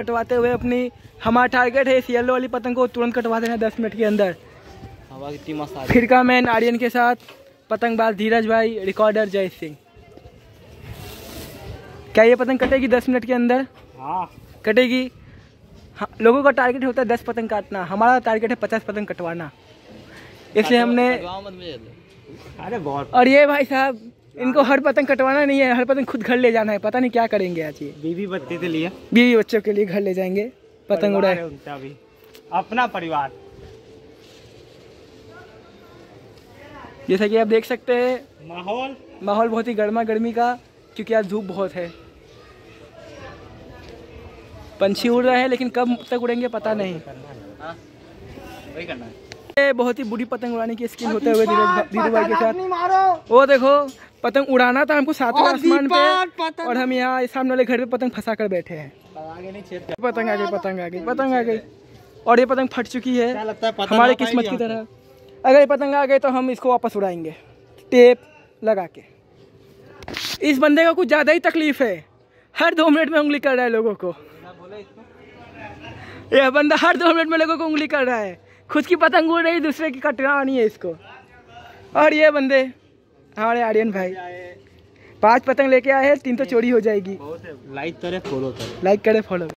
कटवाते हुए अपनी हमारा टारगेट है इस येलो वाली पतंग को तुरंत कटवा देना दस मिनट के अंदर। हवा कितनी मस्त फिर का मैन आर्यन के साथ पतंगबाज धीरज भाई रिकॉर्डर जय सिंह। क्या ये पतंग कटेगी दस मिनट के अंदर? हाँ। कटेगी। हाँ, लोगों का टारगेट होता है दस पतंग काटना हमारा टारगेट है पचास पतंग कटवाना। इसलिए हमने अरे और ये भाई साहब इनको हर पतंग कटवाना नहीं है हर पतंग खुद घर ले जाना है पता नहीं क्या करेंगे आज ये। बीवी बत्ती के लिए। बीवी बच्चों के लिए घर ले जाएँगे पतंग उड़ाए। है अपना परिवार। जैसा कि आप देख सकते हैं माहौल। माहौल बहुत ही गर्मा गर्मी का क्योंकि आज धूप बहुत है। पंछी उड़ रहे हैं लेकिन कब तक उड़ेंगे पता नहीं। वही करना है। बहुत ही बुरी पतंग उड़ाने की स्किल होते हुए धीरू भाई के साथ। वो देखो पतंग उड़ाना था हमको सातवें आसमान पे और हम यहाँ सामने वाले घर पे पतंग फंसा कर बैठे हैं। पतंग आ गई पतंग आ गई पतंग आ गई। और ये पतंग फट चुकी है क्या लगता है पता हमारी किस्मत की तरह। अगर ये पतंग आ गए तो हम इसको वापस उड़ाएँगे। टेप लगा के। इस बंदे को कुछ ज़्यादा ही तकलीफ़ है। हर दो मिनट में उंगली कर रहा है लोगों को। यह बंदा हर दो मिनट में लोगों को उंगली कर रहा है। खुद की पतंग उड़ रही दूसरे की कटवानी है इसको। और ये बंदे हमारे आर्यन भाई। पाँच पतंग लेके आए हैं तीन तो चोरी हो जाएगी। लाइक करे फॉलो करे। लाइक करे फॉलो